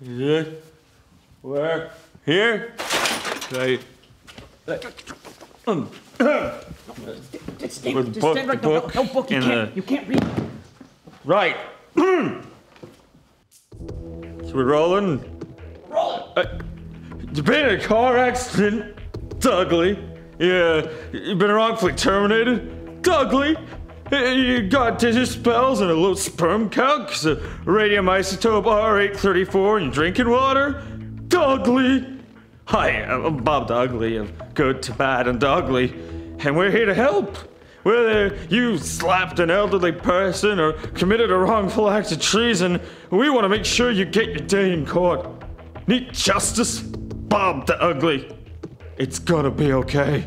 Yeah. Where? Here? Right. Um, Just stand, With just book- stand right there. No, book no book. You can't. the- You can't read. right. so we're rolling. Roll. Uh, you've been in a car accident. It's ugly. Yeah. You've been wrongfully terminated. It's ugly. You got digit spells and a low sperm count because of radium isotope R834 and drinking water. Ugly. Hi, I'm Bob Dihuggly of Goode Tibbad and Dihuggly, and we're here to help. Whether you slapped an elderly person or committed a wrongful act of treason, we want to make sure you get your day in court. Need justice? Bob Dihuggly. It's gonna be okay.